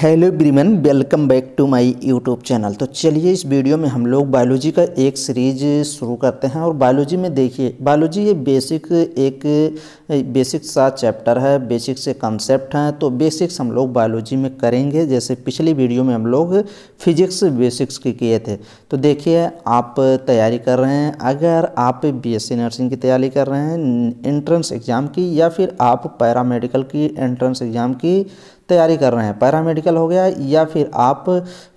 Hello everyone welcome back to my YouTube channel. तो चलिए इस वीडियो में हम लोग बायोलॉजी का एक सीरीज़ शुरू करते हैं और बायोलॉजी में देखिए, बायोलॉजी ये बेसिक एक, बेसिक सा चैप्टर है, बेसिक से कंसेप्ट हैं तो बेसिक्स हम लोग बायोलॉजी में करेंगे। जैसे पिछली वीडियो में हम लोग फिजिक्स, बेसिक्स के किए थे। तो देखिए, आप तैयारी कर रहे हैं। अगर आप बीएससी नर्सिंग की तैयारी कर रहे हैं, एंट्रेंस एग्ज़ाम की या फिर आप पैरामेडिकल की एंट्रेंस एग्ज़ाम की तैयारी कर रहे हैं। पैरामेडिकल हो गया या फिर आप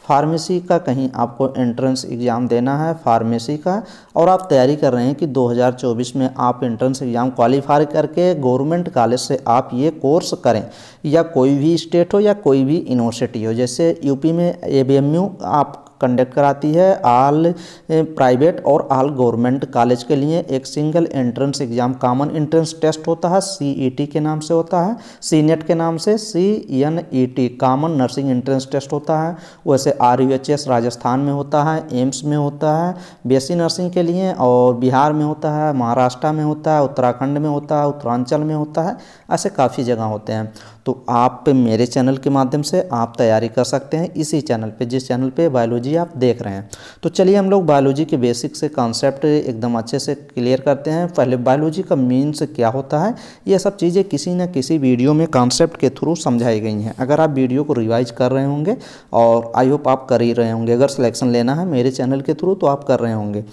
फार्मेसी का कहीं आपको एंट्रेंस एग्ज़ाम देना है फार्मेसी का और आप तैयारी कर रहे हैं कि 2024 में आप एंट्रेंस एग्ज़ाम क्वालिफाई करके गवर्नमेंट कॉलेज से आप ये कोर्स करें। या कोई भी स्टेट हो या कोई भी यूनिवर्सिटी हो, जैसे यूपी में ए आप कंडक्ट कराती है आल प्राइवेट और आल गवर्नमेंट कॉलेज के लिए। एक single entrance exam common entrance test होता है सी के नाम से होता है सी नेट के नाम से C N E T common nursing entrance test होता है। वैसे R U H S Rajasthan में होता है एम्स में होता है बीएससी नर्सिंग के लिए और बिहार में होता है, महाराष्ट्र में होता है, उत्तराखंड में होता है, उत्तरांचल में होता है, ऐसे काफ़ी जगह होते हैं। तो आप मेरे चैनल के माध्यम से आप तैयारी कर सकते हैं इसी चैनल पे, जिस चैनल पे बायोलॉजी आप देख रहे हैं। तो चलिए हम लोग बायोलॉजी के बेसिक से कॉन्सेप्ट एकदम अच्छे से क्लियर करते हैं। पहले बायोलॉजी का मीन्स क्या होता है, ये सब चीज़ें किसी न किसी वीडियो में कॉन्सेप्ट के थ्रू समझाई गई हैं। अगर आप वीडियो को रिवाइज कर रहे होंगे और आई होप आप कर ही रहे होंगे। अगर सिलेक्शन लेना है मेरे चैनल के थ्रू तो आप कर रहे होंगे।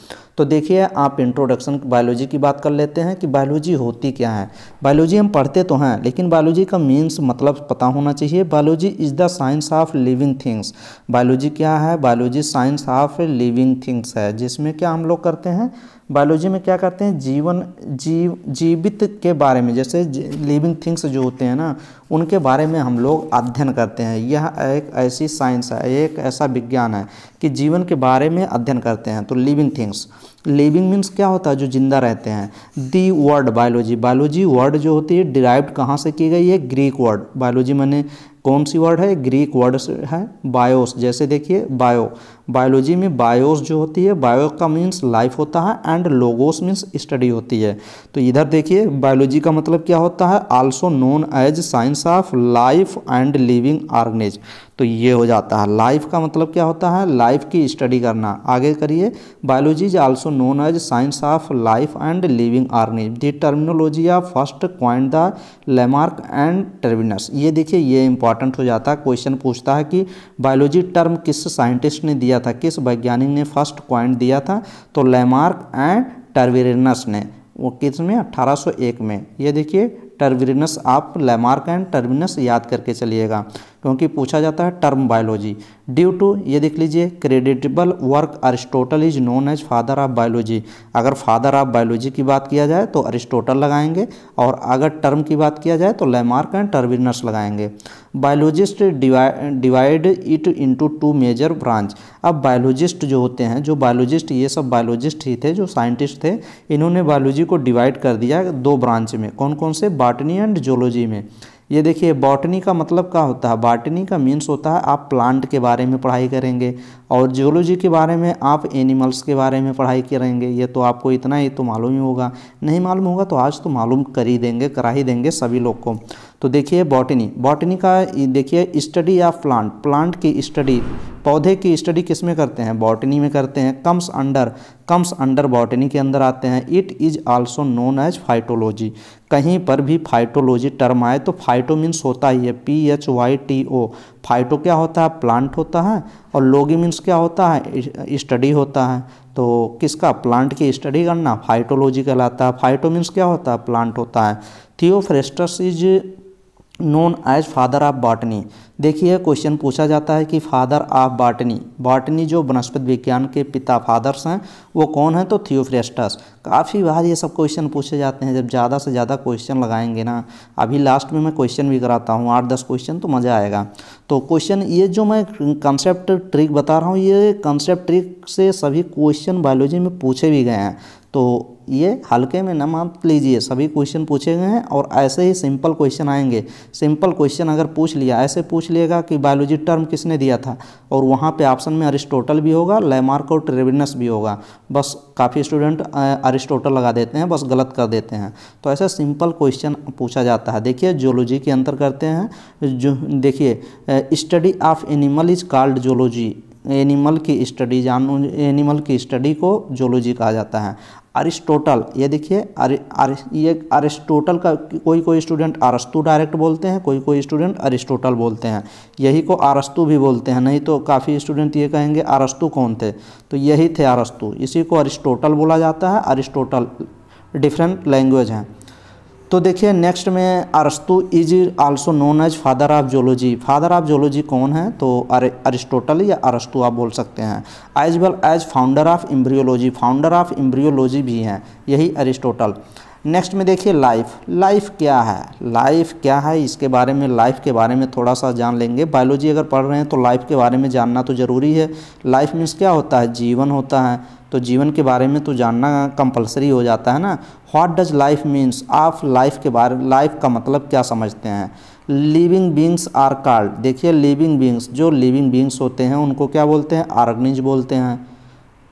तो देखिए, आप इंट्रोडक्शन बायोलॉजी की बात कर लेते हैं कि बायोलॉजी होती क्या है। बायोलॉजी हम पढ़ते तो हैं, लेकिन बायोलॉजी का मीन्स मतलब पता होना चाहिए। Biology is the science of living things biology क्या है? Biology science of living things है, जिसमें क्या हम लोग करते हैं? बायोलॉजी में क्या करते हैं? जीवन, जीव, जीवित के बारे में, जैसे लिविंग थिंग्स जो होते हैं ना, उनके बारे में हम लोग अध्ययन करते हैं। यह एक ऐसी साइंस है, एक ऐसा विज्ञान है। कि जीवन के बारे में अध्ययन करते हैं तो लिविंग थिंग्स लिविंग मीन्स क्या होता है? जो ज़िंदा रहते हैं। The word biology biology word जो होती है डिराइव्ड कहाँ से की गई है? ग्रीक वर्ड बायोलॉजी मैंने कौन सी वर्ड है? ग्रीक वर्ड है। बायोस जैसे देखिए बायो बायोलॉजी में बायोस जो होती है बायो का मीन्स लाइफ होता है एंड लोगोस मीन्स स्टडी होती है। तो इधर देखिए बायोलॉजी का मतलब क्या होता है? Also known as science of life and living organism तो ये हो जाता है। लाइफ का मतलब क्या होता है? लाइफ की स्टडी करना। आगे करिए। Biology is also known as science of life and living organism the terminology of first coined the Lamarck and Treviranus ये देखिए, ये इंपॉर्टेंट हो जाता है। क्वेश्चन पूछता है कि बायोलॉजी टर्म किस साइंटिस्ट ने दिया था? किस वैज्ञानिक ने फ़र्स्ट क्वाइंट दिया था? तो लेमार्क एंड टर्विनस ने। वो किसमें 1801 में। ये देखिए टर्विनस आप लेमार्क एंड टर्विनस याद करके चलिएगा। क्योंकि पूछा जाता है टर्म बायोलॉजी ड्यू टू ये देख लीजिए creditable work Aristotle is known as father of biology अगर फादर ऑफ़ बायोलॉजी की बात किया जाए तो अरिस्टोटल लगाएँगे, और अगर टर्म की बात किया जाए तो लेमार्क एंड टर्विनस लगाएँगे। Biologist divide it into two major branch अब बायोलॉजिस्ट जो होते हैं, जो बायोलॉजिस्ट ये सब बायोलॉजिस्ट ही थे, जो साइंटिस्ट थे, इन्होंने बायोलॉजी को डिवाइड कर दिया दो ब्रांच में। कौन कौन से? बॉटनी एंड जोलॉजी में। ये देखिए बॉटनी का मतलब क्या होता है? बॉटनी का मीन्स होता है, आप प्लांट के बारे में पढ़ाई करेंगे और जियोलॉजी के बारे में आप एनिमल्स के बारे में पढ़ाई करेंगे। ये तो आपको इतना ही तो मालूम ही होगा। नहीं मालूम होगा तो आज तो मालूम कर ही देंगे, करा ही देंगे सभी लोग को। तो देखिए बॉटनी बॉटनी का देखिए स्टडी ऑफ़ प्लांट प्लांट की स्टडी पौधे की स्टडी किसमें करते हैं? बॉटनी में करते हैं। Comes under comes under botany के अंदर आते हैं। It is also known as phytology कहीं पर भी फाइटोलॉजी टर्म आए तो फाइटो मीन्स होता ही है। P H Y T O phyto क्या होता है? प्लांट होता है। और लोगी मीन्स क्या होता है? स्टडी होता है। तो किसका? प्लांट की स्टडी करना। फाइटोलॉजी कहलाता है। फाइटो मीन्स क्या होता है? प्लांट होता है। Theophrastus is known as father of botany देखिए क्वेश्चन पूछा जाता है कि फादर ऑफ़ बॉटनी बॉटनी जो वनस्पति विज्ञान के पिता फादर्स हैं, वो कौन है? तो थियोफ्रेस्टस काफ़ी बार ये सब क्वेश्चन पूछे जाते हैं। जब ज़्यादा से ज़्यादा क्वेश्चन लगाएँगे ना, अभी लास्ट में मैं क्वेश्चन भी कराता हूँ। आठ दस क्वेश्चन तो मज़ा आएगा। तो क्वेश्चन ये जो मैं कंसेप्ट ट्रिक बता रहा हूँ, ये कंसेप्ट ट्रिक से सभी क्वेश्चन बायोलॉजी में पूछे भी गए हैं। तो ये हल्के में न मान लीजिए। सभी क्वेश्चन पूछे गए हैं और ऐसे ही सिंपल क्वेश्चन आएँगे। सिंपल क्वेश्चन अगर पूछ लिया, ऐसे पूछ लिएगा कि बायोलॉजी टर्म किसने दिया था? और वहाँ पे ऑप्शन में अरिस्टोटल भी होगा लेमार्क और ट्रेविनस भी होगा। बस काफ़ी स्टूडेंट अरिस्टोटल लगा देते हैं, बस गलत कर देते हैं। तो ऐसा सिंपल क्वेश्चन पूछा जाता है। देखिए जोलॉजी के अंतर करते हैं। जो, देखिए study of animal is called zoology animal की स्टडी जान एनिमल की स्टडी को जोलॉजी कहा जाता है। अरिस्टोटल ये देखिए ये अरिस्टोटल का कोई कोई स्टूडेंट अरस्तु डायरेक्ट बोलते हैं कोई कोई स्टूडेंट अरिस्टोटल बोलते हैं। यही को अरस्तु भी बोलते हैं, नहीं तो काफ़ी स्टूडेंट ये कहेंगे अरस्तु कौन थे? तो यही थे अरस्तु इसी को अरिस्टोटल बोला जाता है। अरिस्टोटल डिफरेंट लैंग्वेज हैं। तो देखिए नेक्स्ट में अरस्तु is also known as father of zoology father of zoology कौन है? तो अरिस्टोटल या अरस्तु आप बोल सकते हैं। As well as founder of embryology founder of embryology भी हैं। यही अरिस्टोटल। नेक्स्ट में देखिए लाइफ लाइफ क्या है? लाइफ क्या है? इसके बारे में लाइफ के बारे में थोड़ा सा जान लेंगे। बायोलॉजी अगर पढ़ रहे हैं तो लाइफ के बारे में जानना तो ज़रूरी है। लाइफ मीन्स क्या होता है? जीवन होता है। तो जीवन के बारे में तो जानना कंपलसरी हो जाता है ना। व्हाट डज लाइफ मीन्स आप लाइफ के बारे लाइफ का मतलब क्या समझते हैं? लिविंग बींग्स आर कार्ड देखिए लिविंग बींग्स जो लिविंग बींग्स होते हैं, उनको क्या बोलते हैं? आर्गनिज बोलते हैं।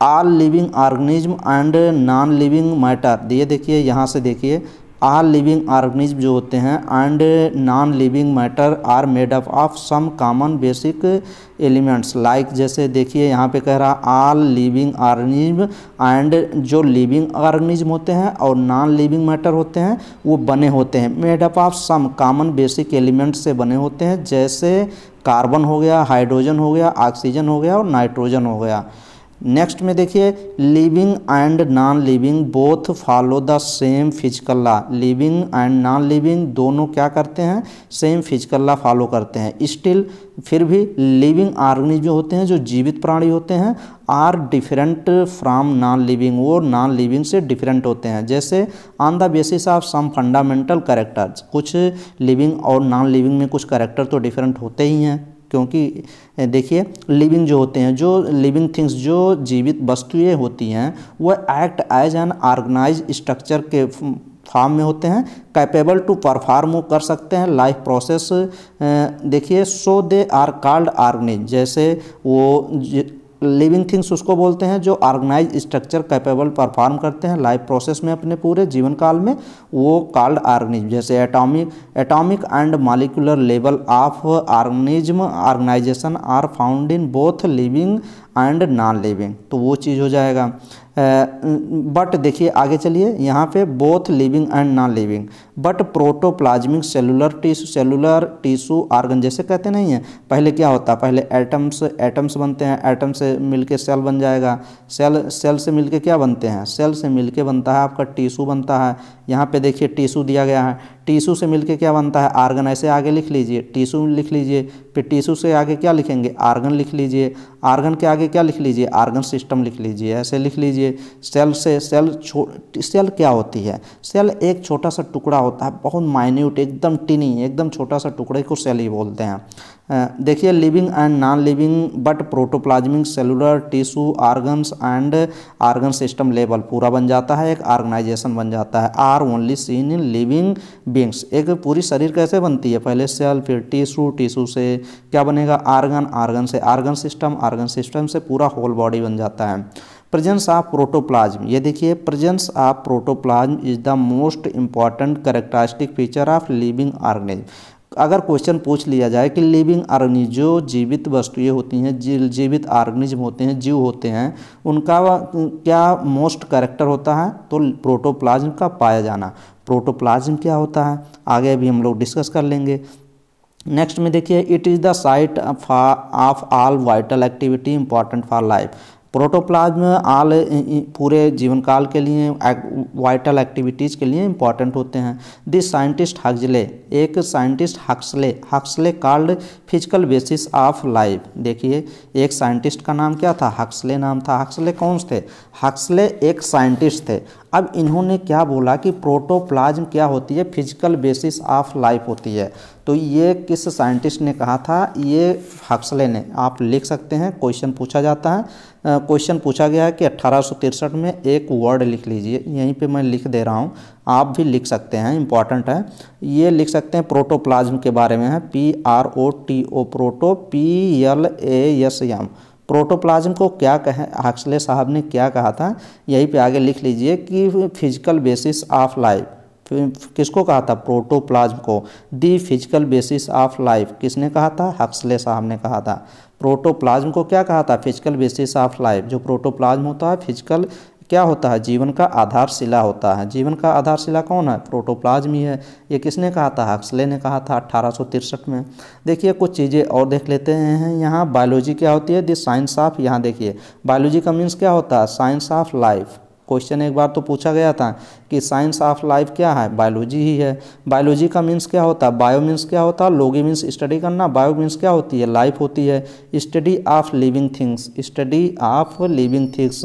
All living organism and non living matter ये देखिए, यहाँ से देखिए आल लिविंग ऑर्गेनिज्म जो होते हैं and non living matter are made up of some common basic elements like जैसे देखिए, यहाँ पे कह रहा आल लिविंग ऑर्गेनिज्म एंड जो लिविंग ऑर्गेनिज्म होते हैं और नॉन लिविंग मैटर होते हैं, वो बने होते हैं। Made up of some common basic elements से बने होते हैं, जैसे कार्बन हो गया हाइड्रोजन हो गया ऑक्सीजन हो गया और नाइट्रोजन हो गया। नेक्स्ट में देखिए living and non living both follow the same physical law living and non living दोनों क्या करते हैं? सेम फ़िज़िकल लॉ फॉलो करते हैं। स्टिल फिर भी लिविंग ऑर्गेनिज्म जो होते हैं, जो जीवित प्राणी होते हैं are different from non living वो नॉन लिविंग से डिफरेंट होते हैं। जैसे on the basis of some fundamental characters कुछ लिविंग और नॉन लिविंग में कुछ करेक्टर तो डिफरेंट होते ही हैं। क्योंकि देखिए लिविंग जो होते हैं, जो लिविंग थिंग्स, जो जीवित वस्तुएँ होती हैं वह act as an organise structure के फॉर्म में होते हैं कैपेबल टू परफॉर्म कर सकते हैं लाइफ प्रोसेस देखिए so they are called organism जैसे वो लिविंग थिंग्स उसको बोलते हैं जो ऑर्गेनाइज स्ट्रक्चर कैपेबल परफॉर्म करते हैं लाइफ प्रोसेस में अपने पूरे जीवन काल में, वो कॉल्ड ऑर्गेनिज्म जैसे atomic atomic and molecular level of organism organisation are found in both living and non living तो वो चीज़ हो जाएगा। बट देखिए, आगे चलिए। यहाँ पे both living and non living but protoplasmic cellular tissue cellular tissue organ जैसे कहते नहीं हैं। पहले क्या होता? है पहले एटम्स एटम्स बनते हैं। एटम से मिलके सेल बन जाएगा। सेल सेल से मिलके क्या बनते हैं? सेल से मिलके बनता है आपका टिश्यू बनता है। यहाँ पे देखिए टिश्यू दिया गया है। टिश्यू से मिलके क्या बनता है? आर्गन, ऐसे आगे लिख लीजिए। टीशू लिख लीजिए, फिर टीशू से आगे क्या लिखेंगे? आर्गन लिख लीजिए। आर्गन के आगे क्या लिख लीजिए? आर्गन सिस्टम लिख लीजिए। ऐसे लिख लीजिए। सेल से, सेल छो, सेल क्या होती है? सेल एक छोटा सा टुकड़ा होता है, बहुत माइन्यूट एकदम टिनी एकदम छोटा सा टुकड़े को सेल ही बोलते हैं। देखिए living and non living but protoplasmic cellular tissue organs and organ system level पूरा बन जाता है, एक ऑर्गेनाइजेशन बन जाता है। Are only seen in living beings एक पूरी शरीर कैसे बनती है? पहले सेल फिर टिश्यू टिश्यू से क्या बनेगा? आर्गन आर्गन से। आर्गन सिस्टम आर्गन सिस्टम से पूरा होल बॉडी बन जाता है। प्रेजेंस ऑफ़ प्रोटोप्लाज्म ये देखिए presence of protoplasm is the most important characteristic feature of living organism अगर क्वेश्चन पूछ लिया जाए कि लिविंग ऑर्गेनिज जो जीवित वस्तुएँ होती हैं जी जीवित ऑर्गेनिज्म होते हैं, जीव होते हैं, उनका क्या मोस्ट करेक्टर होता है? तो प्रोटोप्लाज्म का पाया जाना। प्रोटोप्लाज्म क्या होता है? आगे भी हम लोग डिस्कस कर लेंगे। नेक्स्ट में देखिए, it is the site of all vital activity important for life. Protoplasm all पूरे जीवन काल के लिए वाइटल एक्टिविटीज़ के लिए इंपॉर्टेंट होते हैं। दिस साइंटिस्ट हक्सले एक scientist Huxley Huxley called physical basis of life. देखिए, एक साइंटिस्ट का नाम क्या था? हक्सले नाम था। हक्सले कौन थे? हक्सले एक साइंटिस्ट थे। अब इन्होंने क्या बोला कि प्रोटोप्लाज्म क्या होती है? फ़िज़िकल बेसिस ऑफ़ लाइफ होती है। तो ये किस साइंटिस्ट ने कहा था? ये हक्सले ने। आप लिख सकते हैं, क्वेश्चन पूछा जाता है। क्वेश्चन पूछा गया है कि अट्ठारह में एक वर्ड लिख लीजिए। यहीं पे मैं लिख दे रहा हूँ। आप भी लिख सकते हैं, इंपॉर्टेंट है। ये लिख सकते हैं प्रोटोप्लाज्म के बारे में है। P R O T O, proto, P L A S M. Protoplasm को क्या कहें, हाक्सले साहब ने क्या कहा था, यहीं पे आगे लिख लीजिए कि फ़िज़िकल बेसिस ऑफ़ लाइफ किसको कहा था, प्रोटोप्लाज्म को, the physical basis of life, किसने कहा था, हक्सले साहब ने कहा था। प्रोटोप्लाज्म को क्या कहा था, फ़िज़िकल बेसिस ऑफ़ लाइफ, जो प्रोटोप्लाज्म होता है, फ़िज़िकल क्या होता है? जीवन का आधारशिला होता है। जीवन का आधारशिला कौन है? प्रोटोप्लाज्म ही। है ये किसने कहा था? हक्सले ने कहा था अट्ठारह में। देखिए, कुछ चीज़ें और देख लेते हैं यहाँ। बायोलॉजी क्या होती है? दिस साइंस ऑफ़ यहाँ देखिए। बायोलॉजी का मीन्स क्या होता है? Science of life. क्वेश्चन एक बार तो पूछा गया था कि साइंस ऑफ़ लाइफ क्या है? बायोलॉजी ही है। बायोलॉजी का मीन्स क्या होता? है बायो मीन्स क्या होता? है लोगी मीन्स स्टडी करना। बायो मीन्स क्या होती है? लाइफ होती है। Study of living things. Study of living things.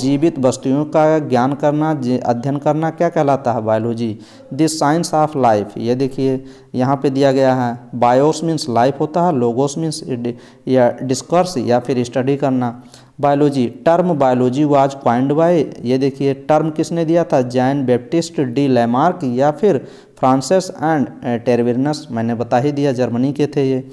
जीवित वस्तुओं का ज्ञान करना अध्ययन करना क्या कहलाता है? Biology. This science of life. ये देखिए, यहाँ पे दिया गया है। बायोस मीन्स लाइफ होता है। लोगोस मीन्स या डिस्कर्स या फिर स्टडी करना। Biology, term biology was coined by ये देखिए, टर्म किसने दिया था? जैन बेप्टिस्ट डी लेमार्क या फिर फ्रांसिस एंड टेरविनस, मैंने बता ही दिया, जर्मनी के थे ये।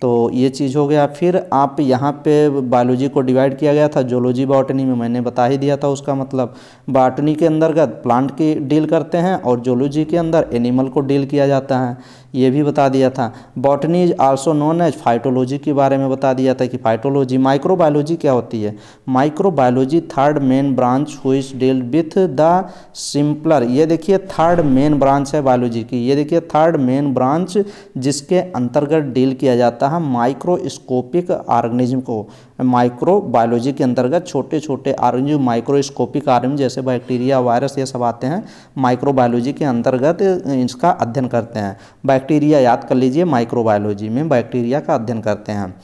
तो ये चीज़ हो गया। फिर आप यहाँ पे बायोलॉजी को डिवाइड किया गया था, जोलॉजी, बॉटनी में मैंने बता ही दिया था उसका मतलब। बॉटनी के अंतर्गत प्लांट की डील करते हैं और जोलॉजी के अंदर एनिमल को डील किया जाता है। ये भी बता दिया था। Botany is also known as phytology के बारे में बता दिया था कि फाइटोलॉजी माइक्रोबायोलॉजी क्या होती है? माइक्रोबायोलॉजी थर्ड मेन ब्रांच हुई डील विथ द सिंपलर ये देखिए थर्ड मेन ब्रांच है बायोलॉजी की। ये देखिए थर्ड मेन ब्रांच जिसके अंतर्गत डील किया जाता है माइक्रोस्कोपिक ऑर्गेनिज्म को। माइक्रो बायोलॉजी के अंतर्गत छोटे छोटे ऑर्गेनिज्म माइक्रोस्कोपिक ऑर्गेनिज्म जैसे बैक्टीरिया वायरस ये सब आते हैं माइक्रोबायोलॉजी के अंतर्गत इसका अध्ययन करते हैं। बैक्टीरिया याद कर लीजिए माइक्रोबायोलॉजी में बैक्टीरिया का अध्ययन करते हैं।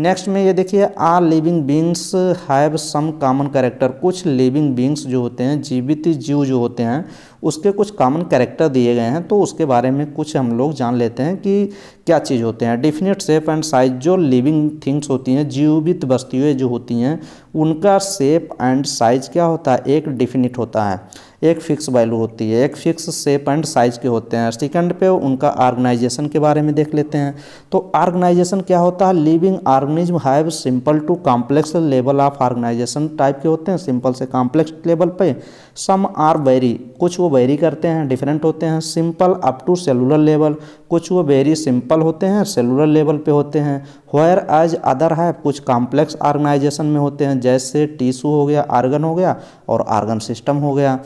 नेक्स्ट में ये देखिए are living beings have some common character कुछ लिविंग बींग्स जो होते हैं, जीवित जीव जो होते हैं, उसके कुछ कॉमन कैरेक्टर दिए गए हैं। तो उसके बारे में कुछ हम लोग जान लेते हैं कि क्या चीज़ होते हैं। डिफिनेट शेप एंड साइज़ जो लिविंग थिंग्स होती हैं, जीवित वस्तुएँ जो होती हैं, उनका शेप एंड साइज़ क्या होता है? एक डिफिनिट होता है। एक फिक्स वैल्यू होती है, एक फिक्स शेप एंड साइज़ के होते हैं। सेकंड पे उनका ऑर्गेनाइजेशन के बारे में देख लेते हैं। तो ऑर्गेनाइजेशन क्या होता है? Living organism have simple to complex level of organization type के होते हैं। सिंपल से कॉम्प्लेक्स लेवल पे सम आर वेरी कुछ वो वेरी करते हैं डिफरेंट होते हैं। Simple up to cellular level कुछ वो वेरी सिंपल होते हैं सेलुलर लेवल पे होते हैं। वायर एज अदर है कुछ कॉम्प्लेक्स ऑर्गेनाइजेशन में होते हैं। जैसे टिश्यू हो गया आर्गन हो गया और आर्गन सिस्टम हो गया।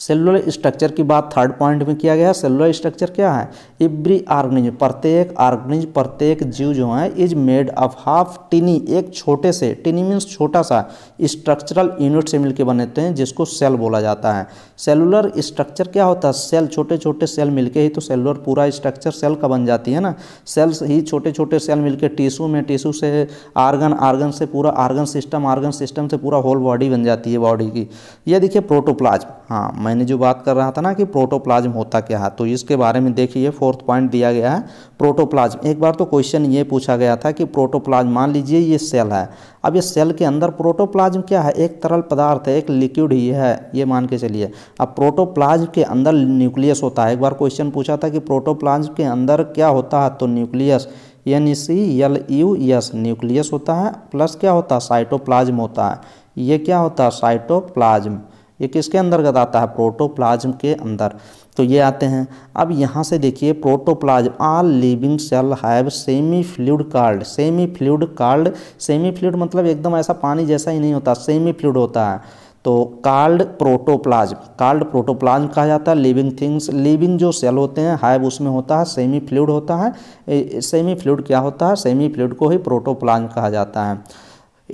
सेलुलर स्ट्रक्चर की बात थर्ड पॉइंट में किया गया, सेलुलर स्ट्रक्चर क्या है? एवरी ऑर्गनिज प्रत्येक ऑर्गनिज प्रत्येक जीव जो है is made of half tiny एक छोटे से टिनी मीन्स छोटा सा स्ट्रक्चरल यूनिट से मिलकर बनते हैं, जिसको सेल बोला जाता है। सेलुलर स्ट्रक्चर क्या होता है? सेल छोटे छोटे सेल मिलके ही तो सेलुलर पूरा स्ट्रक्चर सेल का बन जाती है ना। सेल्स ही छोटे छोटे सेल मिलके टिश्यू में, टिश्यू से आर्गन आर्गन से पूरा आर्गन सिस्टम आर्गन सिस्टम से पूरा होल बॉडी बन जाती है बॉडी की। यह देखिए प्रोटोप्लाज्म। हाँ मैंने जो बात कर रहा था ना कि प्रोटोप्लाज्म होता क्या है तो इसके बारे में देखिए, फोर्थ पॉइंट दिया गया है प्रोटोप्लाज्म। एक बार तो क्वेश्चन ये पूछा गया था कि प्रोटोप्लाज्म, मान लीजिए ये सेल है अब ये सेल के अंदर प्रोटोप्लाज्म क्या है? एक तरल पदार्थ है, एक लिक्विड ही है, ये मान के चलिए। अब प्रोटोप्लाज्म के अंदर न्यूक्लियस होता है। एक बार क्वेश्चन पूछा था कि प्रोटोप्लाज्म के अंदर क्या होता है? तो nucleus N C L U S nucleus होता है, प्लस क्या होता है? साइटोप्लाज्म होता है। ये क्या होता है? साइटोप्लाज्म। ये किसके अंतर्गत आता है? प्रोटोप्लाज्म के अंदर। तो ये आते हैं। अब यहाँ से देखिए, protoplasm all living cell have semi fluid card semi fluid card semi fluid मतलब एकदम ऐसा पानी जैसा ही नहीं होता सेमी फ्लूड होता है। तो कार्ड प्रोटोप्लाज्म कार्ड प्रोटोप्लाज्म कहा जाता है। लिविंग थिंग्स लिविंग जो सेल होते हैं हाइव उसमें होता है सेमी फ्लूड होता है। सेमी फ्लूड क्या होता है? सेमी फ्लूड को ही प्रोटोप्लाज्म कहा जाता है।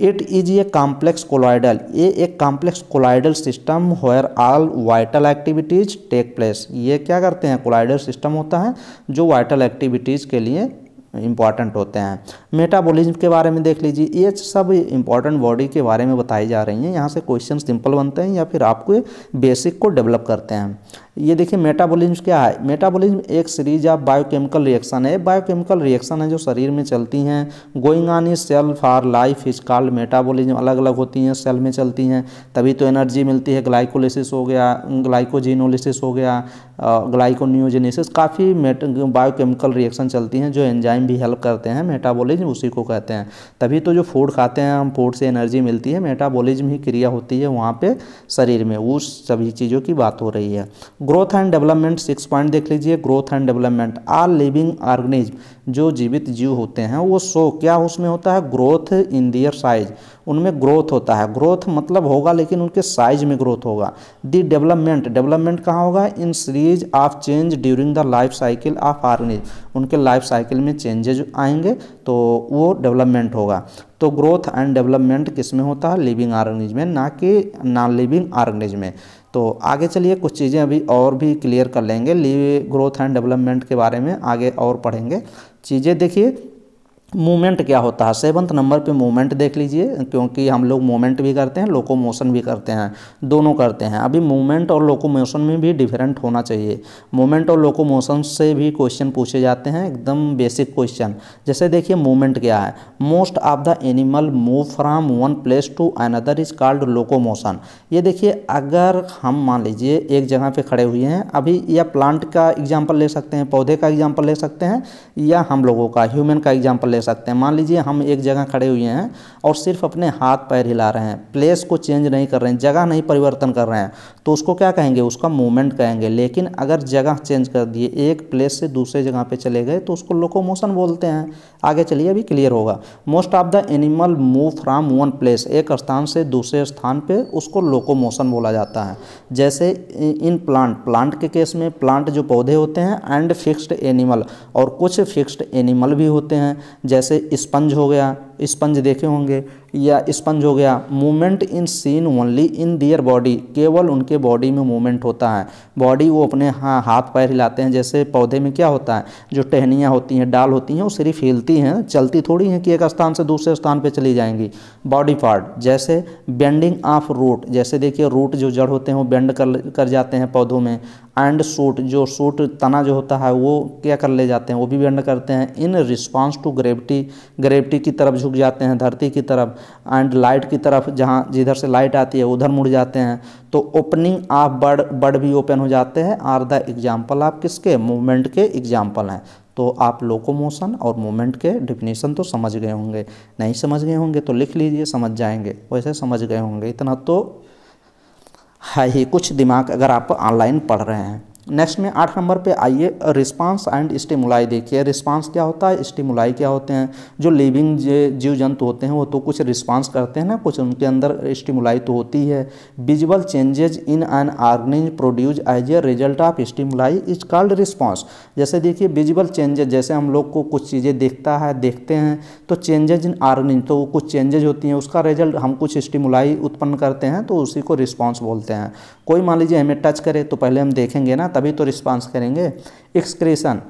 It is a complex colloidal ये एक complex colloidal system where all vital activities take place ये क्या करते हैं? कोलाइडल सिस्टम होता है जो वाइटल एक्टिविटीज़ के लिए इंपॉर्टेंट होते हैं। मेटाबॉलिज्म के बारे में देख लीजिए। ये सब इंपॉर्टेंट बॉडी के बारे में बताई जा रही हैं। यहाँ से क्वेश्चन सिंपल बनते हैं या फिर आपको बेसिक को डेवलप करते हैं। ये देखिए मेटाबॉलिज्म क्या है? मेटाबॉलिज्म एक सीरीज़ ऑफ़ बायोकेमिकल रिएक्शन है। बायोकेमिकल रिएक्शन है जो शरीर में चलती हैं। Going on is cell for life is called metabolism अलग अलग होती हैं सेल में चलती हैं। तभी तो एनर्जी मिलती है। ग्लाइकोलिसिस हो गया ग्लाइकोजिनोलिसिस हो गया ग्लाइकोनियोजेनेसिस काफ़ी बायोकेमिकल रिएक्शन चलती हैं जो एंजाइम भी हेल्प करते हैं मेटाबॉलिज्म उसी को कहते हैं। तभी तो जो फ़ूड खाते हैं, हम फ़ूड से एनर्जी मिलती है मेटाबॉलिज्म ही क्रिया होती है वहाँ पे शरीर में, उस सभी चीज़ों की बात हो रही है। Growth and development six point देख लीजिए। Growth and development are living organism जो जीवित जीव होते हैं, वो सो क्या उसमें होता है? ग्रोथ इन दियर साइज़ उनमें ग्रोथ होता है। ग्रोथ मतलब होगा, लेकिन उनके साइज़ में ग्रोथ होगा। दी डेवलपमेंट डेवलपमेंट कहाँ होगा? In series of change during the life cycle of organism उनके लाइफ साइकिल में चेंजेज आएँगे तो वो डेवलपमेंट होगा। तो ग्रोथ एंड डेवलपमेंट किसमें होता है? लिविंग ऑर्गेनिज्म में, ना कि नॉन लिविंग ऑर्गेनिज्म में। तो आगे चलिए, कुछ चीज़ें अभी और भी क्लियर कर लेंगे। ग्रोथ एंड डेवलपमेंट के बारे में आगे और पढ़ेंगे। चीज़ें देखिए मूवमेंट क्या होता है? सेवन्थ नंबर पे मूवमेंट देख लीजिए, क्योंकि हम लोग मूवमेंट भी करते हैं, लोकोमोशन भी करते हैं, दोनों करते हैं। अभी मूवमेंट और लोकोमोशन में भी डिफरेंट होना चाहिए। मूवमेंट और लोकोमोशन से भी क्वेश्चन पूछे जाते हैं, एकदम बेसिक क्वेश्चन। जैसे देखिए, मूवमेंट क्या है? Most of the animal move from one place to another is called locomotion. ये देखिए, अगर हम मान लीजिए, एक जगह पर खड़े हुए हैं, अभी या प्लांट का एग्ज़ाम्पल ले सकते हैं, पौधे का एग्ज़ाम्पल ले सकते हैं, या हम लोगों का, ह्यूमन का एग्ज़ाम्पल ले सकते हैं। मान लीजिए हम एक जगह खड़े हुए हैं और सिर्फ़ अपने हाथ पैर हिला रहे हैं प्लेस को चेंज नहीं कर रहे हैं, जगह नहीं परिवर्तन कर रहे हैं तो उसको क्या कहेंगे? उसका मूवमेंट कहेंगे। लेकिन अगर जगह चेंज कर दिए, एक प्लेस से दूसरे जगह पे चले गए तो उसको लोकोमोशन बोलते हैं। आगे चलिए, अभी क्लियर होगा। Most of the animal move from one place एक स्थान से दूसरे स्थान पे उसको लोकोमोशन बोला जाता है। जैसे इन प्लांट प्लांट के केस में प्लांट जो पौधे होते हैं एंड फिक्स्ड एनिमल और कुछ फिक्स्ड एनिमल भी होते हैं जैसे स्पंज हो गया स्पंज देखे होंगे, या स्पंज हो गया। Movement in seen only in their body केवल उनके बॉडी में मूवमेंट होता है। बॉडी वो अपने हाँ हाथ पैर हिलाते हैं, जैसे पौधे में क्या होता है? जो टहनियाँ होती हैं, डाल होती हैं, वो सिर्फ़ हिलती हैं, चलती थोड़ी हैं कि एक स्थान से दूसरे स्थान पर चली जाएँगी। बॉडी पार्ट जैसे बेंडिंग ऑफ़ रूट जैसे देखिए रूट जो जड़ होते हैं, वो बेंड कर कर जाते हैं पौधों में। एंड सूट जो सूट तना जो होता है, वो क्या कर ले जाते हैं? वो भी बेंड करते हैं। In response to gravity gravity की तरफ़ झुक जाते हैं धरती की तरफ़ एंड लाइट की तरफ़, जहाँ जिधर से लाइट आती है, उधर मुड़ जाते हैं। तो ओपनिंग ऑफ़ बर्ड बर्ड भी ओपन हो जाते हैं। आर द एग्ज़ाम्पल आप किसके? मूवमेंट के एग्ज़ाम्पल हैं। तो आप लोकोमोशन और मूवमेंट के डिफिनेशन तो समझ गए होंगे। नहीं समझ गए होंगे तो लिख लीजिए, समझ जाएँगे। वैसे समझ गए होंगे। इतना तो है ही। कुछ दिमाग अगर आप ऑनलाइन पढ़ रहे हैं नेक्स्ट में आठ नंबर पे आइए रिस्पांस एंड स्टिमुलाई देखिए। रिस्पांस क्या होता है? स्टिमुलाई क्या होते हैं? जो लिविंग जीव जंतु होते हैं, वो तो कुछ रिस्पांस करते हैं ना, कुछ उनके अंदर स्टिमुलाई तो होती है। Visual changes in an organism produce as a result of stimuli is called response जैसे देखिए विजुअल चेंजेज जैसे हम लोग को कुछ चीज़ें देखता है, देखते हैं तो चेंजेज इन ऑर्गनिज तो कुछ चेंजेज होती हैं, उसका रिज़ल्ट हम कुछ स्टिमुलाई उत्पन्न करते हैं तो उसी को रिस्पॉन्स बोलते हैं। कोई मान लीजिए हमें टच करे तो पहले हम देखेंगे ना, तभी तो रिस्पांस करेंगे। एक्सक्रेशन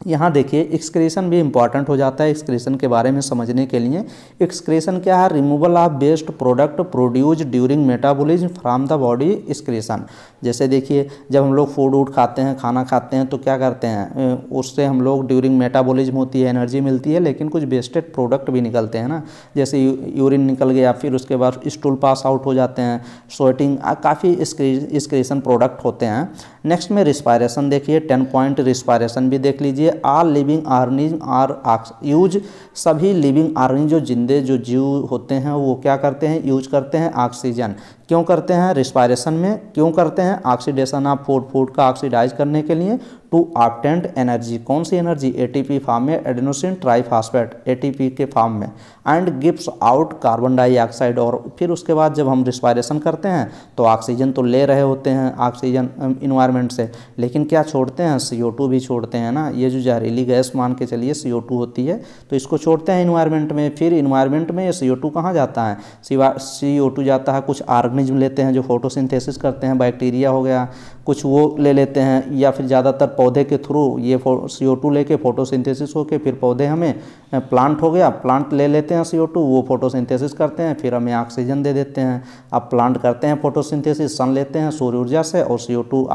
यहाँ देखिए एक्सक्रेशन भी इंपॉर्टेंट हो जाता है एक्सक्रेशन के बारे में समझने के लिए। एक्सक्रेशन क्या है? Removal of waste product produce during metabolism from the body excretion जैसे देखिए, जब हम लोग फ़ूड वूड खाते हैं, खाना खाते हैं तो क्या करते हैं? उससे हम लोग ड्यूरिंग मेटाबॉलिज्म होती है एनर्जी मिलती है, लेकिन कुछ बेस्टेड प्रोडक्ट भी निकलते हैं ना। जैसे यूरिन निकल गया, फिर उसके बाद स्टूल पास आउट हो जाते हैं स्वेटिंग काफ़ी एक्सक्रेशन प्रोडक्ट होते हैं। नेक्स्ट में रिस्पायरेशन देखिए टेन पॉइंट रिस्पायरेशन भी देख लीजिए। All living organism are use सभी लिविंग आर्निज जो जिंदे, जो जीव होते हैं, वो क्या करते हैं? यूज़ करते हैं ऑक्सीजन क्यों करते हैं? रिस्पायरेशन में. क्यों करते हैं? ऑक्सीडेशन ऑफ़ फ़ूड फ़ूड का ऑक्सीडाइज करने के लिए. टू ऑप्टेंट एनर्जी कौन सी एनर्जी एटीपी फॉर्म में एडेनोसिन ट्राईफॉस्फेट एटीपी के फॉर्म में। And gives out carbon dioxide और फिर उसके बाद जब हम रिस्पायरेशन करते हैं तो ऑक्सीजन तो ले रहे होते हैं ऑक्सीजन इन्वायरमेंट से। लेकिन क्या छोड़ते हैं? सी भी छोड़ते हैं ना। ये जो जहरीली गैस मान के चलिए सी होती है तो इसको छोड़ते हैं इन्वायरमेंट में। फिर इन्वायरमेंट में ये सी कहाँ जाता है? सी ओ जाता है, कुछ ऑर्गेनिज्म लेते हैं जो फोटोसिंथेसिस करते हैं बैक्टीरिया हो गया, कुछ वो ले लेते हैं, या फिर ज़्यादातर पौधे के थ्रू ये सी ओ टू लेके फोटोसिंथेसिस होके फिर पौधे हमें प्लांट हो गया प्लांट ले लेते हैं सी ओ टू वो फोटोसिंथेसिस करते हैं, फिर हमें ऑक्सीजन दे देते हैं। अब प्लांट करते हैं फोटोसिंथेसिस सन लेते हैं, सूर्य ऊर्जा से और सी ओ टू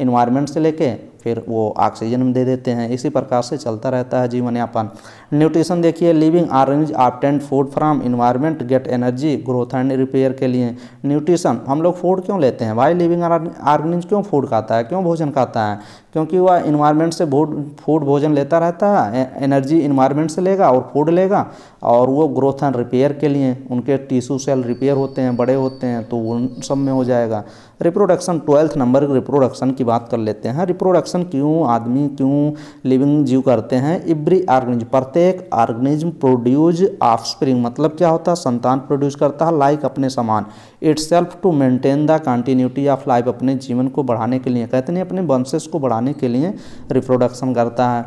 इन्वायरमेंट से लेके फिर वो ऑक्सीजन दे देते हैं। इसी प्रकार से चलता रहता है जीवन यापन। न्यूट्रिशन देखिए living organism obtained food from environment get energy growth and repair के लिए। न्यूट्रिशन हम लोग फ़ूड क्यों लेते हैं? वाई लिविंग ऑर्गेनिज क्यों फ़ूड खाता है? क्यों भोजन खाता है? क्योंकि वह इन्वायरमेंट से फ़ूड भोजन लेता रहता है एनर्जी इन्वायरमेंट से लेगा और फ़ूड लेगा और वो ग्रोथ एंड रिपेयर के लिए। उनके टिश्यू सेल रिपेयर होते हैं, बड़े होते हैं तो उन सब में हो जाएगा। रिप्रोडक्शन ट्वेल्थ नंबर रिप्रोडक्शन की बात कर लेते हैं। रिप्रोडक्शन क्यों, आदमी क्यों लिविंग जीव करते हैं? इब्री ऑर्गेनिज्म प्रत्येक ऑर्गेनिज्म प्रोड्यूज ऑफ़ स्प्रिंग मतलब क्या होता है? संतान प्रोड्यूस करता है लाइक अपने समान. Itself to maintain the continuity of life अपने जीवन को बढ़ाने के लिए, कहते हैं अपने वंशेस को बढ़ाने के लिए रिप्रोडक्शन करता है।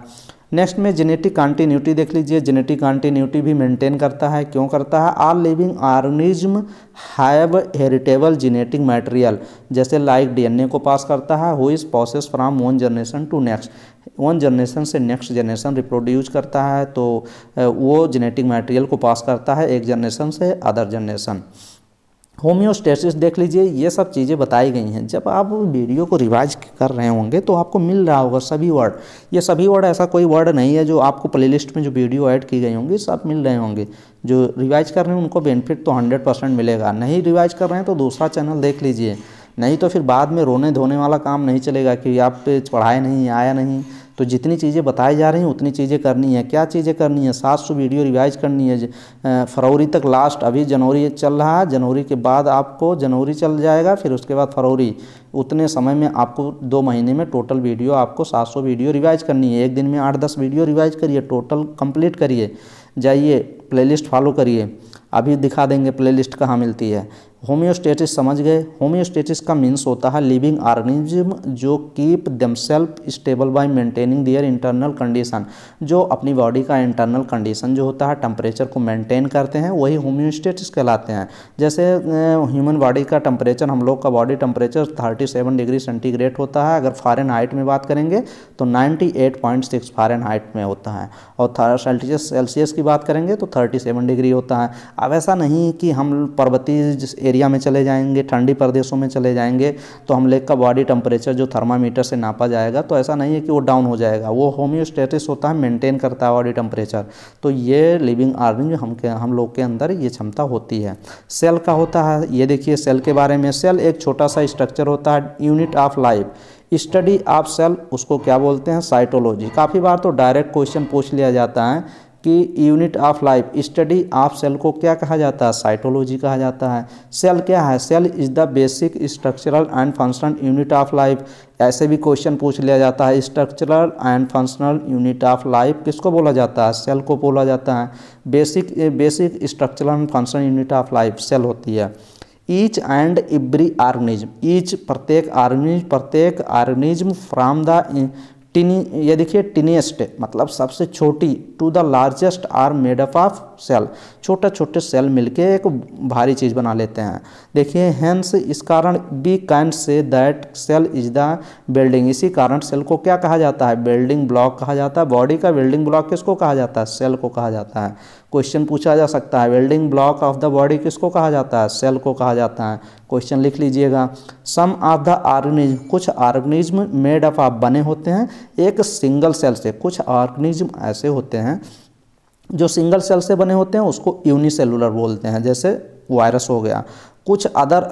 नेक्स्ट में जेनेटिक कंटिन्यूटी देख लीजिए। जेनेटिक कंटिन्यूटी भी मेंटेन करता है। क्यों करता है? All living organism have heritable genetic material जैसे लाइक डीएनए को पास करता है। Who is process from one generation to next one generation से नेक्स्ट जनरेशन रिप्रोड्यूस करता है। तो वो जेनेटिक मटेरियल को पास करता है। एक जनरेशन से अदर जनरेशन होम्योस्टेसिस देख लीजिए, ये सब चीज़ें बताई गई हैं। जब आप वीडियो को रिवाइज कर रहे होंगे तो आपको मिल रहा होगा सभी वर्ड। ये सभी वर्ड ऐसा कोई वर्ड नहीं है जो आपको प्लेलिस्ट में जो वीडियो ऐड की गई होंगी, सब मिल रहे होंगे। जो रिवाइज कर रहे हैं, उनको बेनिफिट तो हंड्रेड परसेंट मिलेगा। नहीं रिवाइज कर रहे हैं तो दूसरा चैनल देख लीजिए। नहीं तो फिर बाद में रोने धोने वाला काम नहीं चलेगा कि आप पे पढ़ाए नहीं, आया नहीं। तो जितनी चीज़ें बताई जा रही हैं, उतनी चीज़ें करनी है। क्या चीज़ें करनी है? सात सौ वीडियो रिवाइज करनी है। फरवरी तक लास्ट अभी जनवरी चल रहा है। जनवरी के बाद आपको जनवरी चल जाएगा, फिर उसके बाद फरवरी। उतने समय में आपको दो महीने में टोटल वीडियो आपको सात सौ वीडियो रिवाइज करनी है। एक दिन में आठ दस वीडियो रिवाइज करिए टोटल कंप्लीट करिए। जाइए प्लेलिस्ट फॉलो करिए। अभी दिखा देंगे प्लेलिस्ट कहाँ मिलती है। होम्योस्टेटिस समझ गए? होम्योस्टेटिस का मीन्स होता है लिविंग ऑर्गेनिज्म जो keep themselves stable by maintaining their internal condition जो अपनी बॉडी का इंटरनल कंडीशन जो होता है टेम्परेचर को मेंटेन करते हैं, वही होम्योस्टेटिस कहलाते हैं। जैसे ह्यूमन बॉडी का टेम्परेचर हम लोग का body temperature thirty seven degree centigrade होता है। अगर फॉरन हाइट में बात करेंगे तो ninety eight point six fahrenheit में होता है। और सेल्सियस सेल्सियस की बात करेंगे तो थर्टी सेवन डिग्री होता है। अब ऐसा नहीं कि हम पर्वतीय एरिया में चले जाएँगे, ठंडी प्रदेशों में चले जाएँगे तो हम लेग का बॉडी टेम्परेचर जो थर्मामीटर से नापा जाएगा तो ऐसा नहीं है कि वो डाउन हो जाएगा। वो होम्योस्टेटिस होता है मेंटेन करता है बॉडी टेम्परेचर तो ये लिविंग आर्गन हम के हम लोग के अंदर ये क्षमता होती है। सेल का होता है, ये देखिए सेल के बारे में। सेल एक छोटा सा स्ट्रक्चर होता है unit of life study of cell उसको क्या बोलते हैं? साइटोलॉजी काफ़ी बार तो डायरेक्ट क्वेश्चन पूछ लिया जाता है कि unit of life study of cell को क्या कहा जाता है? साइटोलॉजी कहा जाता है। सेल क्या है? Cell is the basic structural and functional unit of life ऐसे भी क्वेश्चन पूछ लिया जाता है। Structural and functional unit of life किसको बोला जाता है? सेल को बोला जाता है। Basic basic structural and functional unit of life cell होती है। Each and every organism each प्रत्येक ऑर्गेनिज्म प्रत्येक ऑर्गेनिज्म फ्रॉम द टिनी, ये देखिए टिनेस्ट मतलब सबसे छोटी to the largest are made up of cell छोटे छोटे सेल मिलके एक भारी चीज़ बना लेते हैं। देखिए हैंस इस कारण we can say that cell is the building इसी कारण सेल को क्या कहा जाता है? बिल्डिंग ब्लॉक कहा जाता है। बॉडी का बिल्डिंग ब्लॉक किसको कहा जाता है? सेल को कहा जाता है। क्वेश्चन पूछा जा सकता है। Building block of the body किसको कहा जाता है? सेल को कहा जाता है। क्वेश्चन लिख लीजिएगा। सम ऑफ़ द ऑर्गेनिज्म कुछ ऑर्गेनिज्म मेड ऑफ़ बने होते हैं। एक सिंगल सेल से कुछ ऑर्गेनिज्म ऐसे होते हैं। जो सिंगल सेल से बने होते हैं, उसको यूनिसेलुलर बोलते हैं, जैसे वायरस हो गया। कुछ अदर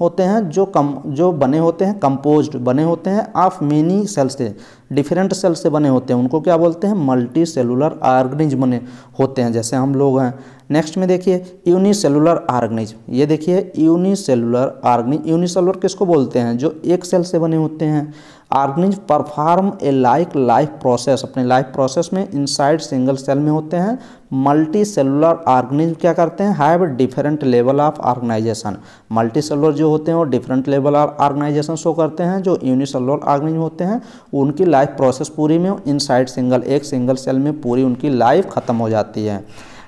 होते हैं जो कम, जो बने होते हैं कंपोज बने होते हैं ऑफ़ मेनी सेल से डिफरेंट सेल से बने होते हैं। उनको क्या बोलते हैं? मल्टी सेलुलर ऑर्गनिज बने होते हैं, जैसे हम लोग हैं। नेक्स्ट में देखिए यूनिसेलुलर ऑर्गेनिज्म ये देखिए यूनिसेलुलर ऑर्गेनिज यूनिसेलुलर किसको बोलते हैं? जो एक सेल से बने होते हैं. Organism perform a like life process अपने लाइफ प्रोसेस में इनसाइड सिंगल सेल में होते हैं. मल्टी सेलुलर ऑर्गेनिज्म क्या करते हैं? Have different level of organization multi cellular जो होते हैं वो different level of organization show करते हैं. जो यूनिसेलुलर ऑर्गेनिज्म होते हैं, उनकी लाइफ प्रोसेस पूरी में इनसाइड सिंगल एक सिंगल सेल में पूरी उनकी लाइफ खत्म हो जाती है.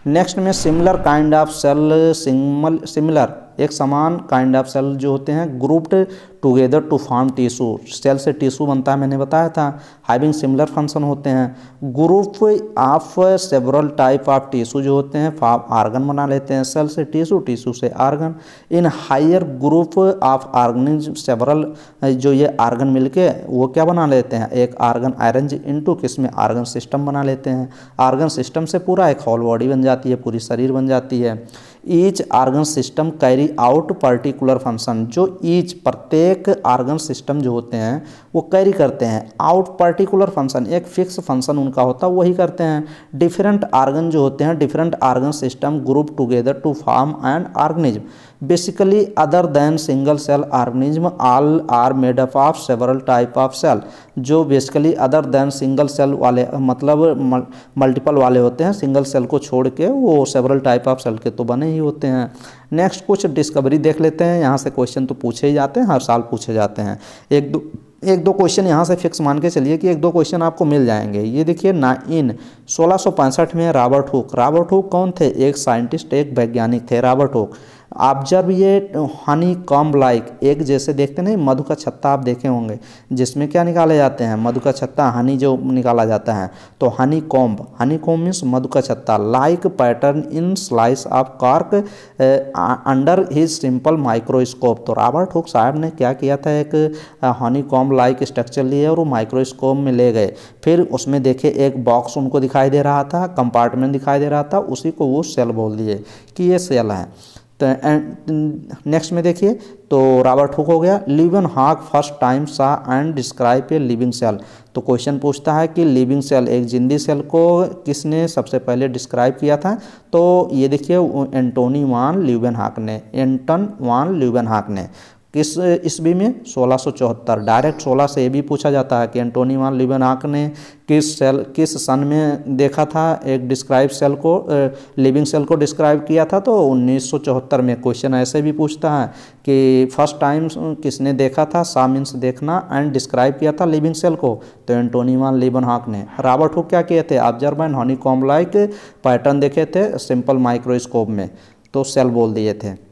नेक्स्ट में similar kind of cell similar similar एक समान काइंड ऑफ़ सेल जो होते हैं grouped together to form tissue cell से टिश्यू बनता है, मैंने बताया था। हैविंग सिमिलर फ़ंक्शन होते हैं। Group of several type of tissue जो होते हैं आर्गन बना लेते हैं। सेल से टिश्यू टिश्यू से organ in higher group of organism several जो ये आर्गन मिलके, वो क्या बना लेते हैं? एक आर्गन आयरन इनटू किसमें? आर्गन सिस्टम बना लेते हैं। आर्गन सिस्टम से पूरा एक होल बॉडी बन जाती है, पूरी शरीर बन जाती है। Each organ system carry out particular function जो ईच प्रत्येक आर्गन सिस्टम जो होते हैं, वो कैरी करते हैं। आउट पर्टिकुलर फ़ंक्शन एक फिक्स फ़ंक्शन उनका होता है वही करते हैं। डिफरेंट आर्गन जो होते हैं different organ system group together to form and organism basically other than single cell organism all are made up of several type of cell जो basically other than single cell वाले मतलब multiple वाले होते हैं single cell को छोड़ के, वो सेवरल टाइप ऑफ़ सेल के तो बने ही होते हैं। नेक्स्ट कुछ डिस्कवरी देख लेते हैं। यहाँ से क्वेश्चन तो पूछे ही जाते हैं, हर साल पूछे जाते हैं। एक दो एक दो क्वेश्चन यहाँ से फिक्स मान के चलिए कि एक दो क्वेश्चन आपको मिल जाएँगे। ये देखिए ना इन सोलह में रॉबर्ट हुक रॉबर्ट हुक कौन थे? एक साइंटिस्ट एक वैज्ञानिक थे रॉबर्ट हुक ऑब्ज़र्व ये हनी कॉम्ब लाइक एक जैसे देखते नहीं, मधु का छत्ता आप देखे होंगे, जिसमें क्या निकाले जाते हैं? मधु का छत्ता हनी जो निकाला जाता है। तो honey comb honey comb means मधु का छत्ता। Like pattern in slice of cork under his simple microscope तो रॉबर्ट हुक साहब ने क्या किया था? एक हनी कॉम्ब लाइक स्ट्रक्चर लिए और वो माइक्रोस्कोप में ले गए। फिर उसमें देखे, एक बॉक्स उनको दिखाई दे रहा था कंपार्टमेंट दिखाई दे रहा था, उसी को वो सेल बोल दिए कि ये सेल है। नेक्स्ट में देखिए तो रॉबर्ट हुक हो गया Leeuwenhoek first time saw and describe a living cell तो क्वेश्चन पूछता है कि लिविंग सेल एक जिंदी सेल को किसने सबसे पहले डिस्क्राइब किया था? तो ये देखिए एंटोनी वान ल्यूबन हाक ने एंटन वान ल्यूबन हाक ने। किस ईस्वी में? सोलह डायरेक्ट 16 से ये भी पूछा जाता है कि एंटोनी वान लिबनाक ने किस सेल, किस सन में देखा था? एक डिस्क्राइब सेल को लिविंग सेल को डिस्क्राइब किया था तो 1974 में क्वेश्चन ऐसे भी पूछता है कि फ़र्स्ट टाइम किसने देखा था? सा मीन्स देखना एंड डिस्क्राइब किया था लिविंग सेल को। तो एंटोनी वान लिबनहाक ने। रॉबर्ट हुक क्या किए थे? Observe and honey comb like pattern देखे थे सिंपल माइक्रोस्कोप में। तो सेल बोल दिए थे।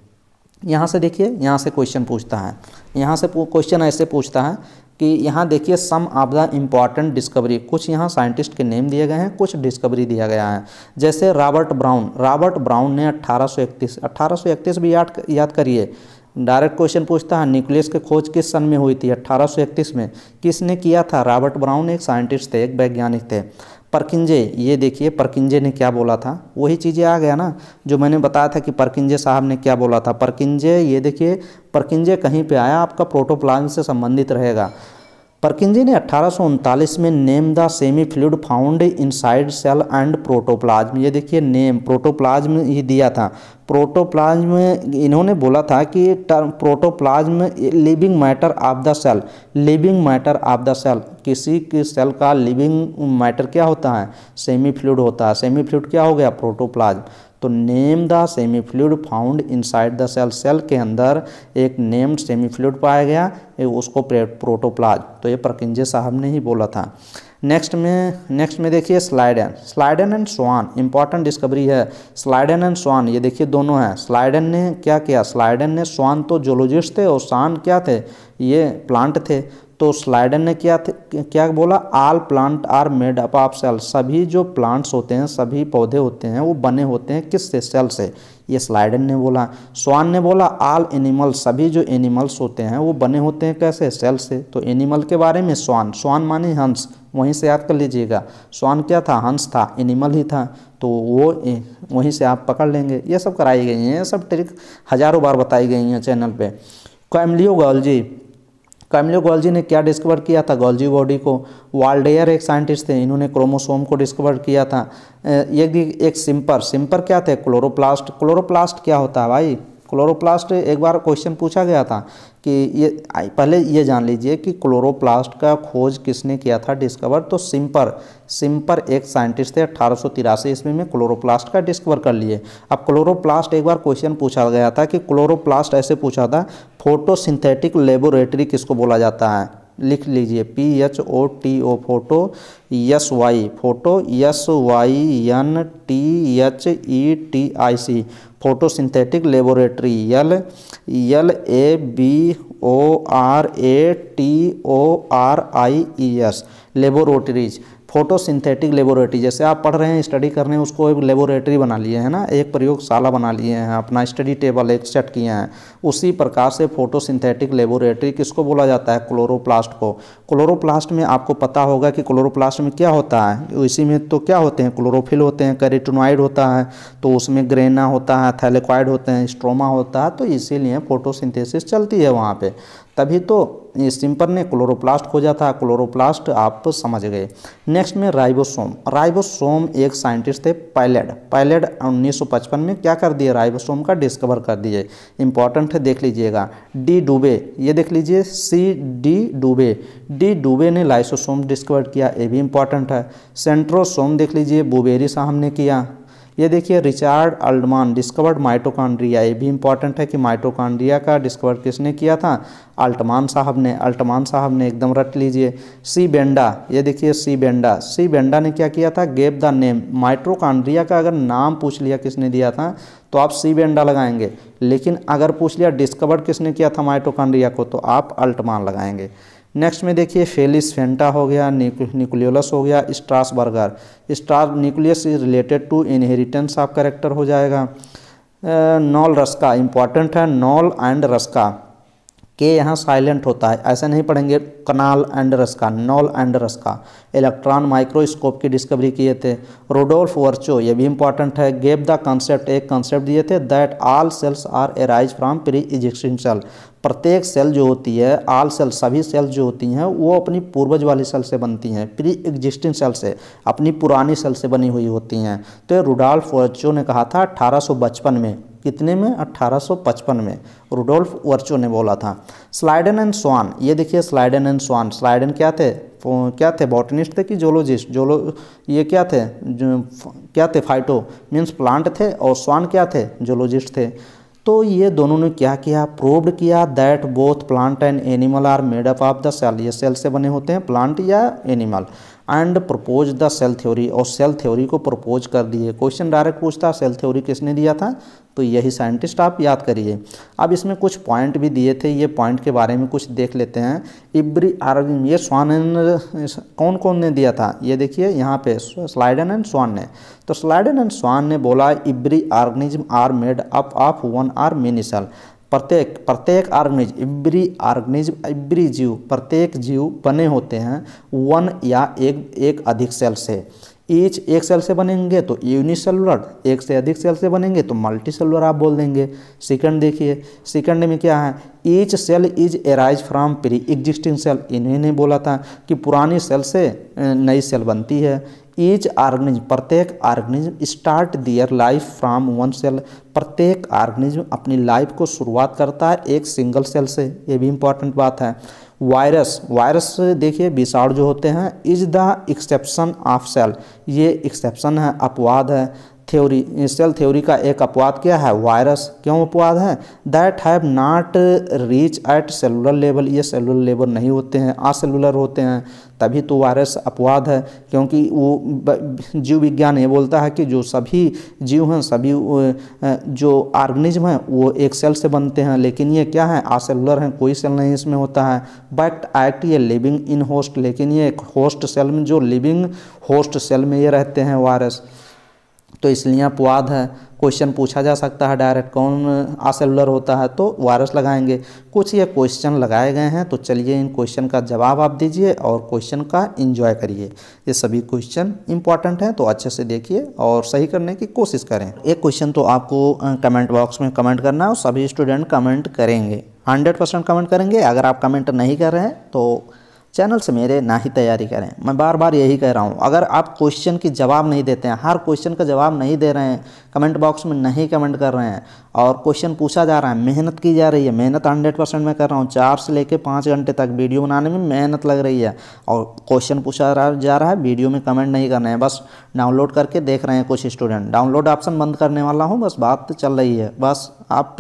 यहाँ से देखिए, यहाँ से क्वेश्चन पूछता है। यहाँ से क्वेश्चन ऐसे पूछता है कि यहाँ देखिए some of the important discovery कुछ यहाँ साइंटिस्ट के नेम दिए गए हैं, कुछ डिस्कवरी दिया गया है। जैसे रॉबर्ट ब्राउन रॉबर्ट ब्राउन ने 1831 1831 भी याद याद करिए। डायरेक्ट क्वेश्चन पूछता है न्यूक्लियस की खोज किस सन में हुई थी? 1831 में। किसने किया था? रॉबर्ट ब्राउन एक साइंटिस्ट थे, एक वैज्ञानिक थे। परकिंजे, ये देखिए परकिंजे ने क्या बोला था? वही चीज़ें आ गया ना, जो मैंने बताया था कि परकिंजे साहब ने क्या बोला था? परकिंजे, ये देखिए, परकिंजे कहीं पे आया, आपका प्रोटोप्लाज्म से संबंधित रहेगा। परकिंजे ने अट्ठारह में name the semi fluid found inside cell and protoplasm. ये देखिए, नेम, प्रोटोप्लाज्म ही दिया था। प्रोटोप्लाज्म, इन्होंने बोला था कि term, protoplasm living matter of the cell, living matter of the cell. किसी के सेल का लिविंग मैटर क्या होता है? सेमी फ्लूड होता है। सेमी फ्लूड क्या हो गया? प्रोटोप्लाज्म। तो name the semi fluid found inside the cell. Cell के अंदर एक नेम्ड सेमी फ्लूड पाया गया उसको प्रोटोप्लाज। तो ये प्रकिंजे साहब ने ही बोला था। नेक्स्ट में नेक्स्ट में देखिए Schleiden. Schleiden and Schwann, important discovery है। स्लाइडन एंड स्वान, ये देखिए दोनों हैं। स्लाइडन ने क्या किया? स्लाइडन ने स्वान तो जोलॉजिस्ट थे और स्वान क्या थे? ये प्लांट थे। तो स्लाइडन ने क्या क्या बोला? All plant are made up of cell सभी जो प्लांट्स होते हैं, सभी पौधे होते हैं, वो बने होते हैं किस से सेल से। ये स्लाइडन ने बोला। स्वान ने बोला आल एनिमल सभी जो एनिमल्स होते हैं, वो बने होते हैं कैसे? सेल से। तो एनिमल के बारे में स्वान। स्वान माने हंस। वहीं से याद कर लीजिएगा। स्वान क्या था? हंस था। एनिमल ही था। तो वो, वहीं से आप पकड़ लेंगे। ये सब कराई गई हैं। ये सब ट्रिक हज़ारों बार बताई गई हैं चैनल पे। कैमलियो गॉलजी कैमिलो गोल्जी ने क्या डिस्कवर किया था? गोल्जी बॉडी को। वाल्डेयर एक साइंटिस्ट थे, इन्होंने क्रोमोसोम को डिस्कवर किया था। एक एक सिंपर सिंपर क्या थे? क्लोरोप्लास्ट क्लोरोप्लास्ट क्या होता है भाई? क्लोरोप्लास्ट एक बार क्वेश्चन पूछा गया था कि ये पहले ये जान लीजिए कि क्लोरोप्लास्ट का खोज किसने किया था डिस्कवर तो सिंपर सिंपर एक साइंटिस्ट थे अट्ठारह सौ तिरासी ईस्वी में क्लोरोप्लास्ट का डिस्कवर कर लिए। अब क्लोरोप्लास्ट एक बार क्वेश्चन पूछा गया था कि क्लोरोप्लास्ट ऐसे पूछा था फोटोसिंथेटिक लेबोरेटरी किसको बोला जाता है? लिख लीजिए P H O T O photo S Y photo S Y N T H E T I C photosynthetic laboratory L L A B O R A T O R I E S laboratories photosynthetic laboratory जैसे आप पढ़ रहे हैं study कर रहे हैं, उसको एक लेबोरेटरी बना लिए हैं ना, एक प्रयोगशाला बना लिए हैं, अपना स्टडी टेबल एक सेट किए हैं। उसी प्रकार से फोटोसिंथेटिक लेबोरेटरी किसको बोला जाता है? क्लोरोप्लास्ट को। क्लोरोप्लास्ट में आपको पता होगा कि क्लोरोप्लास्ट में क्या होता है। इसी में तो क्या होते हैं? क्लोरोफिल होते हैं कैरेटोनॉइड होता है तो उसमें ग्रेना होता है थैलेक्वाइड होते हैं स्ट्रोमा होता है तो इसीलिए फोटोसिंथेसिस चलती है वहाँ पर तभी तो सिंपर ने क्लोरोप्लास्ट खोजा था, क्लोरोप्लास्ट आप समझ गए। नेक्स्ट में राइबोसोम। राइबोसोम एक साइंटिस्ट थे, पायलट। पायलट 1955 में क्या कर दिए? राइबोसोम का डिस्कवर कर दिए। इंपॉर्टेंट है, देख लीजिएगा। डी डूबे। ये देख लीजिए, सी डी डूबे। डी डूबे ने लाइसोसोम डिस्कवर किया, ये भी इंपॉर्टेंट है। सेंट्रोसोम देख लीजिए, बुबेरी साहब ने किया। ये देखिए, रिचार्ड अल्डमान, डिस्कवर्ड माइटोकॉन्ड्रिया ये भी इंपॉर्टेंट है कि माइटोकॉन्ड्रिया का डिस्कवर किसने किया था? अल्टमान साहब ने। अल्टमान साहब ने एकदम रट लीजिए। C Benda. ये देखिए, सी बेंडा। सी बेंडा ने क्या किया था? गेप द नेम माइट्रोकॉन्ड्रिया का अगर नाम पूछ लिया किसने दिया था तो आप सी बेंडा लगाएँगे। लेकिन अगर पूछ लिया डिस्कवर्ड किसने किया था माइटोकॉन्ड्रिया को तो आप अल्टमान लगाएँगे। नेक्स्ट में देखिए फेलिस फेंटा हो गया निकुलियोलस हो गया Strasburger Strass nucleus is related to inheritance of character हो जाएगा। नॉल रस्का इंपॉर्टेंट है, नॉल एंड रस्का। के यहाँ साइलेंट होता है। ऐसा नहीं पढ़ेंगे Knoll and Ruska, Knoll and Ruska. Electron microscope की डिस्कवरी किए थे। रोडोल्फ वर्चो, ये भी इंपॉर्टेंट है। गेव द कंसेप्ट एक कंसेप्ट दिए थे that all cells are arise from pre existing cell प्रत्येक सेल जो होती है आल सेल सभी सेल जो होती हैं, वो अपनी पूर्वज वाली सेल से बनती हैं। प्री एग्जिस्टिंग सेल से, अपनी पुरानी सेल से बनी हुई होती हैं। तो रुडाल्फ वर्चो ने कहा था अठारह में। कितने में? 1855 में। रुडोल्फ वर्चो ने बोला था। स्लाइडन एंड स्वान, ये देखिए स्लाइडन एंड स्वान। स्लाइडन क्या थे? क्या थे? बॉटनिस्ट थे कि जोलोजिस्ट? जोलो, ये क्या थे? क्या थे? फाइटो मीन्स प्लांट थे और स्वान क्या थे? जोलोजिस्ट थे। तो ये दोनों ने क्या किया? प्रूव्ड किया that both plant and animal are made up of the cell ये सेल से बने होते हैं प्लांट या animal and propose the cell theory और सेल थ्योरी को प्रपोज कर दिए। क्वेश्चन डायरेक्ट पूछता सेल थ्योरी किसने दिया था? तो यही साइंटिस्ट आप याद करिए। अब इसमें कुछ पॉइंट भी दिए थे, ये पॉइंट के बारे में कुछ देख लेते हैं। इब्री आर्गन ये स्वान कौन कौन ने दिया था? ये देखिए, यहाँ पे स्लाइडन एंड स्वान ने। तो स्लाइडन एंड स्वान ने बोला, every organism are made up of one or many cell प्रत्येक प्रत्येक ऑर्गेनिज इब्री ऑर्गेनिज्म इब्री जीव, प्रत्येक जीव बने होते हैं, वन या एक एक अधिक सेल से। ईच एक सेल से बनेंगे तो यूनिसेलुलर एक से अधिक सेल से बनेंगे तो मल्टी सेलुलर आप बोल देंगे। सेकंड देखिए सेकंड में क्या है? Each cell is arise from pre existing cell इन्होंने बोला था कि पुरानी सेल से नई सेल बनती है। ईच ऑर्गेनिज्म प्रत्येक organism start their life from one cell प्रत्येक ऑर्गेनिज्म अपनी लाइफ को शुरुआत करता है एक सिंगल सेल से। ये भी इंपॉर्टेंट बात है। वायरस वायरस देखिए, विषाणु जो होते हैं is the exception of cell ये एक्सेप्शन है, अपवाद है। थ्योरी सेल थ्योरी का एक अपवाद क्या है वायरस क्यों अपवाद है? That have not reach at cellular level ये सेलुलर लेवल नहीं होते हैं असेलुलर होते हैं, तभी तो वायरस अपवाद है, क्योंकि वो जीव विज्ञान ये बोलता है कि जो सभी जीव हैं, सभी जो ऑर्गेनिज्म हैं, वो एक सेल से बनते हैं, लेकिन ये क्या है? आसेलुलर हैं, कोई सेल नहीं इसमें होता है बट एक्ट ये लिविंग इन होस्ट लेकिन ये होस्ट सेल में, जो लिविंग होस्ट सेल में ये रहते हैं वायरस तो इसलिए अपवाद है। क्वेश्चन पूछा जा सकता है डायरेक्ट कौन आसेलुलर होता है तो वायरस लगाएँगे। कुछ ये क्वेश्चन लगाए गए हैं तो चलिए इन क्वेश्चन का जवाब आप दीजिए और क्वेश्चन का इंजॉय करिए। ये सभी क्वेश्चन इंपॉर्टेंट हैं तो अच्छे से देखिए और सही करने की कोशिश करें। एक क्वेश्चन तो आपको कमेंट बॉक्स में कमेंट करना है और सभी स्टूडेंट कमेंट करेंगे। हंड्रेड परसेंट कमेंट करेंगे। अगर आप कमेंट नहीं कर रहे हैं तो चैनल से मेरे ना ही तैयारी करें। मैं बार बार यही कह रहा हूँ, अगर आप क्वेश्चन की जवाब नहीं देते हैं, हर क्वेश्चन का जवाब नहीं दे रहे हैं कमेंट बॉक्स में नहीं कमेंट कर रहे हैं, और क्वेश्चन पूछा जा रहा है, मेहनत की जा रही है, मेहनत हंड्रेड परसेंट मैं कर रहा हूँ, चार से लेकर पाँच घंटे तक वीडियो बनाने में मेहनत लग रही है, और क्वेश्चन पूछा जा रहा है वीडियो में कमेंट नहीं कर रहे हैं, बस डाउनलोड करके देख रहे हैं कुछ स्टूडेंट डाउनलोड ऑप्शन बंद करने वाला हूँ, बस बात चल रही है, बस आप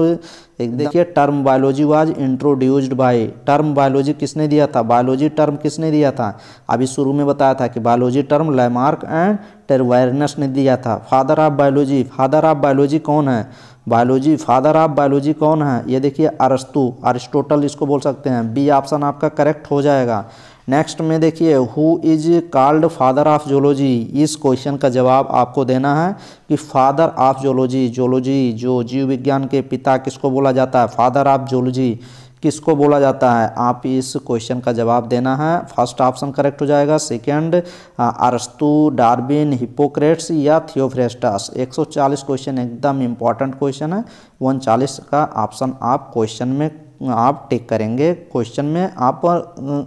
एक देखिए term biology was introduced by term biology किसने दिया था? बायोलॉजी टर्म किसने दिया था? अभी शुरू में बताया था कि biology term Lamarck and Treviranus ने दिया था। Father of biology father of biology कौन है? बायोलॉजी फादर ऑफ़ बायोलॉजी कौन है? ये देखिए, अरस्तु, अरिस्टोटल इसको बोल सकते हैं। बी ऑप्शन आपका करेक्ट हो जाएगा। नेक्स्ट में देखिए who is called father of zoology इस क्वेश्चन का जवाब आपको देना है कि फादर ऑफ़ जोलॉजी जोलॉजी जो जीव विज्ञान के पिता किसको बोला जाता है? फादर ऑफ़ जोलॉजी किसको बोला जाता है? आप इस क्वेश्चन का जवाब देना है। फ़र्स्ट ऑप्शन करेक्ट हो जाएगा। सेकंड अरस्तु, डार्बिन, हिपोक्रेट्स या थियोफ्रेस्टस? 140 क्वेश्चन एकदम इंपॉर्टेंट क्वेश्चन है। उनचालीस का ऑप्शन आप क्वेश्चन में आप टिक करेंगे क्वेश्चन में, आप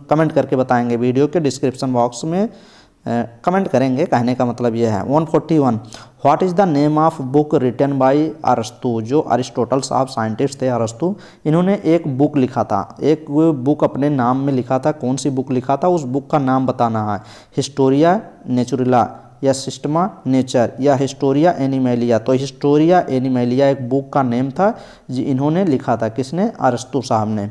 कमेंट करके बताएँगे वीडियो के डिस्क्रिप्शन बॉक्स में कमेंट करेंगे, कहने का मतलब यह है। 141 forty one what is the name of book written by अरस्तु जो अरिस्टोटल्स साहब साइंटिस्ट थे अरस्तु इन्होंने एक बुक लिखा था। एक बुक अपने नाम में लिखा था। कौन सी बुक लिखा था? उस बुक का नाम बताना है। हिस्टोरिया नेचुरला या सिस्टमा, नेचर या हिस्टोरिया एनिमेलिया। तो हिस्टोरिया एनिमेलिया एक बुक का नेम था जी इन्होंने लिखा था किसने? अरस्तु साहब ने।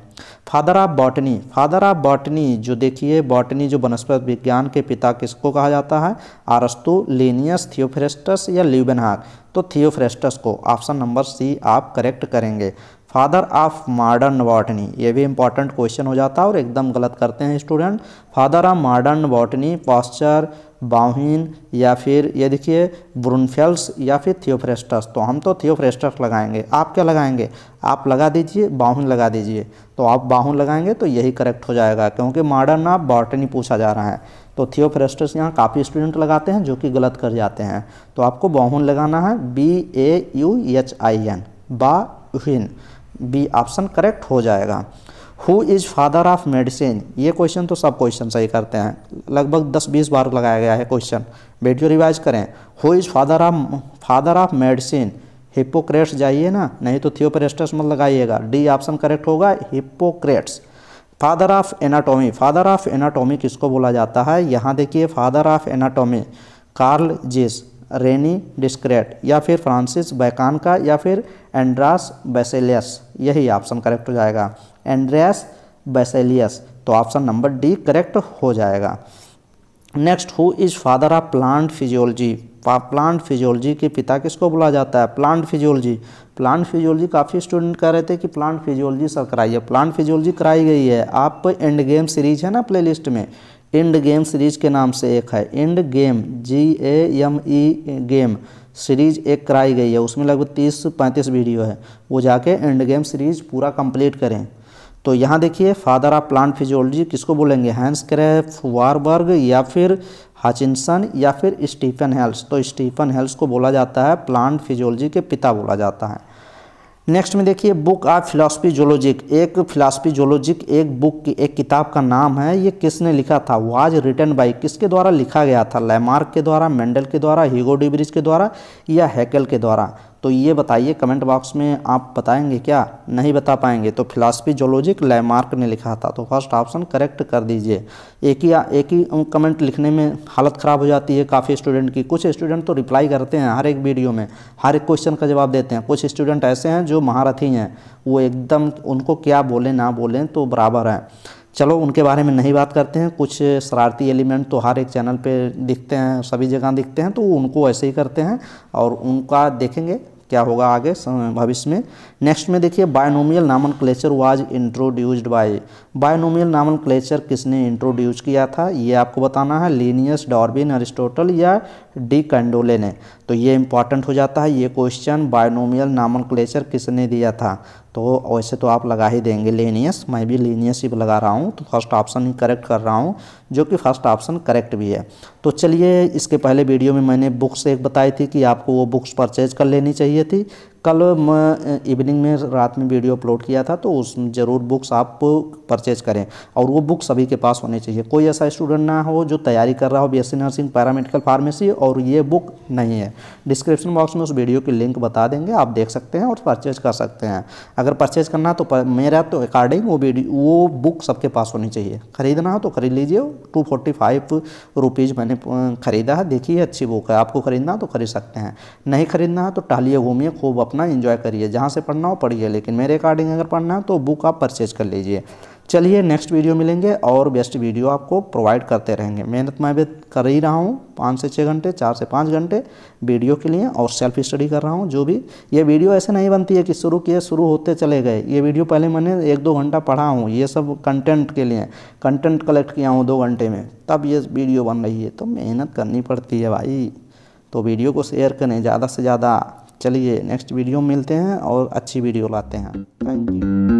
Father of botany. Father of botany जो देखिए, बॉटनी जो वनस्पति विज्ञान के पिता किसको कहा जाता है? अरस्तु, लेनियस, थियोफ्रेस्टस या ल्यूबेनहाक तो थियोफ्रेस्टस को ऑप्शन नंबर सी आप करेक्ट करेंगे। Father of modern botany. ये भी इंपॉर्टेंट क्वेश्चन हो जाता है और एकदम गलत करते हैं student. Father of modern botany, posture Bauhin या फिर, ये देखिए, ब्रुनफेल्स या फिर थियोफ्रेस्टस। तो हम तो थियोफ्रेस्टस लगाएँगे। आप क्या लगाएँगे? आप लगा दीजिए बाहुन लगा दीजिए। तो आप बाहुन लगाएँगे तो यही करेक्ट हो जाएगा, क्योंकि मॉडर्न ऑफ़ बॉटनी पूछा जा रहा है। तो थियोफ्रेस्टस यहाँ काफ़ी स्टूडेंट लगाते हैं, जो कि गलत कर जाते हैं। तो आपको बाहुन लगाना है B A U H I N Bauhin B option correct हो जाएगा। Who is father of medicine ये क्वेश्चन तो सब क्वेश्चन सही करते हैं। लगभग 10-20 बार लगाया गया है क्वेश्चन वीडियो रिवाइज करें। Who is father of father of medicine Hippocrates जाइए ना। नहीं तो थियोपरेस्टस मत लगाइएगा। डी ऑप्शन करेक्ट होगा। Hippocrates father of anatomy father of anatomy किसको बोला जाता है? यहाँ देखिए फादर ऑफ़ एनाटोमी कार्ल जिस रेनी डिस्क्रेट या फिर फ्रांसिस बैकान का या फिर एंड्रास बेसेलियस। यही ऑप्शन करेक्ट हो जाएगा। Andreas Vesalius. तो ऑप्शन नंबर डी करेक्ट हो जाएगा। Next who is father of plant physiology plant physiology के पिता किसको बोला जाता है? प्लांट फिजियोलॉजी प्लांट फिजियोलॉजी काफ़ी स्टूडेंट कह रहे थे कि प्लांट फिजियोलॉजी सर कराइए। प्लांट फिजियोलॉजी कराई गई है। आप एंड गेम सीरीज़ है ना प्लेलिस्ट में? एंड गेम सीरीज़ के नाम से एक है। End game G A M E game series एक कराई गई है। उसमें लगभग तीस पैंतीस वीडियो है। वो जाके एंड गेम सीरीज़ पूरा कंप्लीट करें। तो यहाँ देखिए फादर ऑफ़ प्लांट फिजियोलॉजी किसको बोलेंगे? हैंस क्रेफ वारबर्ग या फिर हाचिनसन या फिर स्टीफन हेल्स तो स्टीफन हेल्स को बोला जाता है। प्लांट फिजियोलॉजी के पिता बोला जाता है। नेक्स्ट में देखिए बुक ऑफ़ फिलासफी जोलॉजिक एक फिलासफी जोलॉजिक एक बुक की, एक किताब का नाम है। ये किसने लिखा था? वाज रिटर्न बाई किसके द्वारा लिखा गया था? लैमार्क के द्वारा मेंडल के द्वारा हीगो डिब्रिज के द्वारा या हैकल के द्वारा? तो ये बताइए कमेंट बॉक्स में आप बताएँगे क्या? नहीं बता पाएँगे तो फिलासफी जोलॉजिक लैमार्क ने लिखा था। तो फ़र्स्ट ऑप्शन करेक्ट कर दीजिए। एक ही एक ही कमेंट लिखने में हालत ख़राब हो जाती है काफ़ी स्टूडेंट की। कुछ स्टूडेंट तो रिप्लाई करते हैं हर एक वीडियो में, हर एक क्वेश्चन का जवाब देते हैं। कुछ स्टूडेंट ऐसे हैं जो महारथी हैं, वो एकदम उनको क्या बोलें, ना बोलें तो बराबर हैं। चलो, उनके बारे में नहीं बात करते हैं, कुछ शरारती एलिमेंट तो हर एक चैनल पे दिखते हैं, सभी जगह दिखते हैं तो उनको ऐसे ही करते हैं और उनका देखेंगे क्या होगा आगे भविष्य में? नेक्स्ट में देखिए binomial nomenclature was introduced by binomial nomenclature किसने इंट्रोड्यूस किया था? ये आपको बताना है लीनियस डॉर्बिन अरिस्टोटल या डी कैंडोले ने तो ये इंपॉर्टेंट हो जाता है। ये क्वेश्चन बायोनोमियल नामन किसने दिया था? तो वैसे तो आप लगा ही देंगे लीनियस मैं भी लीनियस ही लगा रहा हूँ। तो फ़र्स्ट ऑप्शन ही करेक्ट कर रहा हूँ, जो कि फ़र्स्ट ऑप्शन करेक्ट भी है। तो चलिए, इसके पहले वीडियो में मैंने बुक्स एक बताई थी कि आपको वो बुक्स परचेज कर लेनी चाहिए थी। कल मैं इवनिंग में रात में वीडियो अपलोड किया था तो उस ज़रूर बुक्स आप परचेज करें। और वो बुक सभी के पास होनी चाहिए। कोई ऐसा स्टूडेंट ना हो जो तैयारी कर रहा हो बीएससी नर्सिंग पैरामेडिकल फार्मेसी और ये बुक नहीं है। डिस्क्रिप्शन बॉक्स में उस वीडियो की लिंक बता देंगे आप देख सकते हैं और परचेज कर सकते हैं। अगर परचेज करना तो पर, मेरा तो अकॉर्डिंग वो वो बुक सबके पास होनी चाहिए। खरीदना हो तो खरीद लीजिए टू फोर्टी फाइव रुपीज़ मैंने खरीदा है। देखिए अच्छी बुक है। आपको खरीदना तो खरीद सकते हैं। नहीं खरीदना है तो टहलिए घूमिए खूब अपने अपना इन्जॉय करिए, जहाँ से पढ़ना हो पढ़िए, लेकिन मेरे अकॉर्डिंग अगर पढ़ना है तो बुक आप परचेज कर लीजिए। चलिए नेक्स्ट वीडियो मिलेंगे और बेस्ट वीडियो आपको प्रोवाइड करते रहेंगे। मेहनत मैं भी कर ही रहा हूँ, पाँच से छः घंटे, चार से पाँच घंटे वीडियो के लिए और सेल्फ स्टडी कर रहा हूँ, जो भी। ये वीडियो ऐसे नहीं बनती है कि शुरू किए, शुरू होते चले गए। ये वीडियो पहले मैंने एक दो घंटा पढ़ा हूँ, ये सब कंटेंट के लिए। कंटेंट कलेक्ट किया हूँ दो घंटे में, तब ये वीडियो बन रही है। तो मेहनत करनी पड़ती है भाई। तो वीडियो को शेयर करें, ज़्यादा से ज़्यादा। चलिए नेक्स्ट वीडियो मिलते हैं और अच्छी वीडियो लाते हैं। Thank you